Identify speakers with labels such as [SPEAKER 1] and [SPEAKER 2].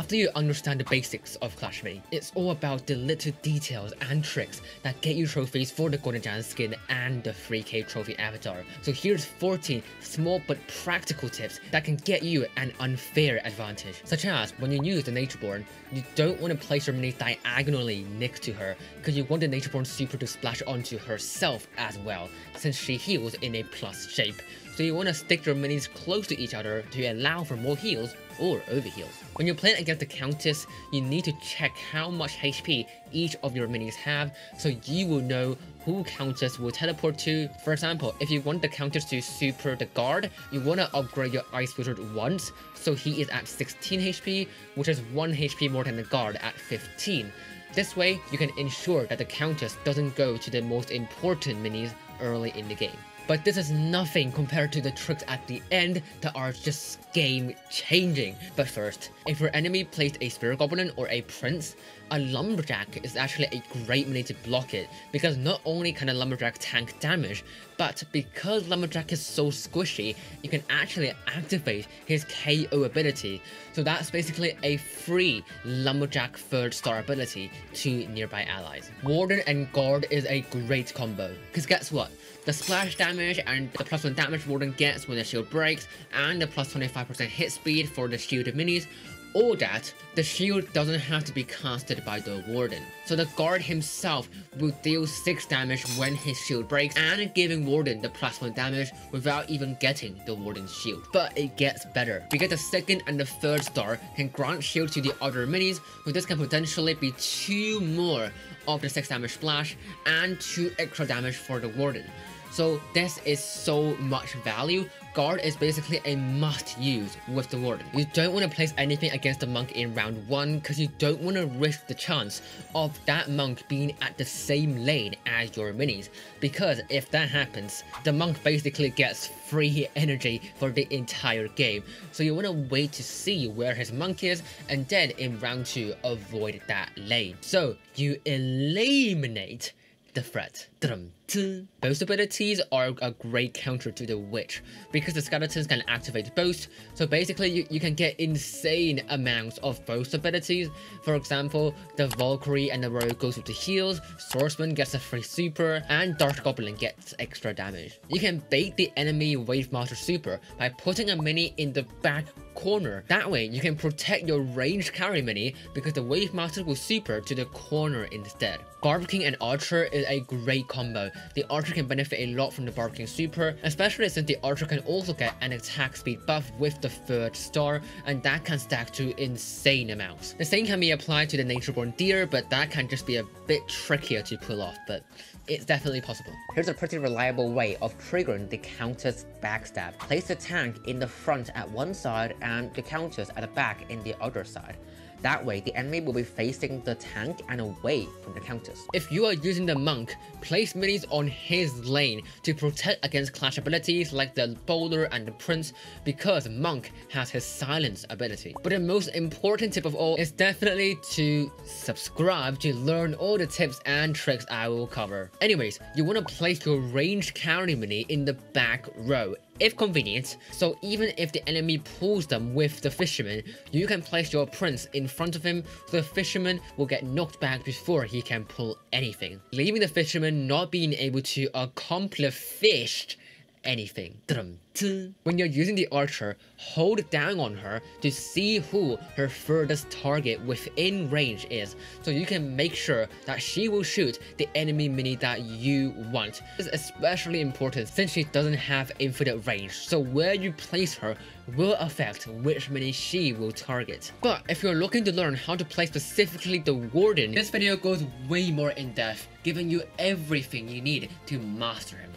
[SPEAKER 1] After you understand the basics of Clash Mini, it's all about the little details and tricks that get you trophies for the Golden Giant skin and the 3k trophy avatar. So here's 14 small but practical tips that can get you an unfair advantage. Such as, when you use the Natureborn, you don't want to place your mini diagonally next to her, because you want the Natureborn super to splash onto herself as well, since she heals in a plus shape so you want to stick your minis close to each other to allow for more heals or overheals. When you're playing against the Countess, you need to check how much HP each of your minis have so you will know who Countess will teleport to. For example, if you want the Countess to super the guard, you want to upgrade your Ice Wizard once so he is at 16 HP, which is 1 HP more than the guard at 15. This way, you can ensure that the Countess doesn't go to the most important minis early in the game. But this is nothing compared to the tricks at the end that are just game changing. But first, if your enemy plays a Spirit Goblin or a Prince, a Lumberjack is actually a great mini to block it because not only can a Lumberjack tank damage, but because Lumberjack is so squishy, you can actually activate his KO ability. So that's basically a free Lumberjack third star ability to nearby allies. Warden and Guard is a great combo, because guess what? The splash damage and the plus 1 damage Warden gets when the shield breaks, and the plus 25% hit speed for the shielded minis or that the shield doesn't have to be casted by the Warden. So the guard himself will deal 6 damage when his shield breaks and giving Warden the plus 1 damage without even getting the Warden's shield. But it gets better. Because the second and the third star can grant shield to the other minis, so this can potentially be 2 more of the 6 damage splash and 2 extra damage for the Warden. So this is so much value. Guard is basically a must use with the Warden. You don't want to place anything against the Monk in round 1 because you don't want to risk the chance of that Monk being at the same lane as your minis. Because if that happens, the Monk basically gets free energy for the entire game. So you want to wait to see where his Monk is and then in round 2 avoid that lane. So you eliminate the threat. Boast abilities are a great counter to the Witch, because the skeletons can activate Boast, so basically you, you can get insane amounts of Boast abilities. For example, the Valkyrie and the Rogue goes with the heals, Swordsman gets a free super, and Dark Goblin gets extra damage. You can bait the enemy Wave Master super by putting a mini in the back corner. That way, you can protect your ranged carry mini because the Wave Master will super to the corner instead. Barb King and Archer is a great combo. The Archer can benefit a lot from the Barb King super, especially since the Archer can also get an attack speed buff with the third star, and that can stack to insane amounts. The same can be applied to the Natureborn Deer, but that can just be a bit trickier to pull off, but it's definitely possible. Here's a pretty reliable way of triggering the counter's backstab. Place the tank in the front at one side and the counters at the back in the other side. That way, the enemy will be facing the tank and away from the counters. If you are using the Monk, place minis on his lane to protect against clash abilities like the Bowler and the Prince because Monk has his Silence ability. But the most important tip of all is definitely to subscribe to learn all the tips and tricks I will cover. Anyways, you want to place your ranged carry mini in the back row if convenient, so even if the enemy pulls them with the fisherman, you can place your prince in front of him. So the fisherman will get knocked back before he can pull anything, leaving the fisherman not being able to accomplish anything. When you're using the archer, hold down on her to see who her furthest target within range is, so you can make sure that she will shoot the enemy mini that you want. This is especially important since she doesn't have infinite range, so where you place her will affect which mini she will target. But if you're looking to learn how to play specifically the Warden, this video goes way more in depth, giving you everything you need to master him.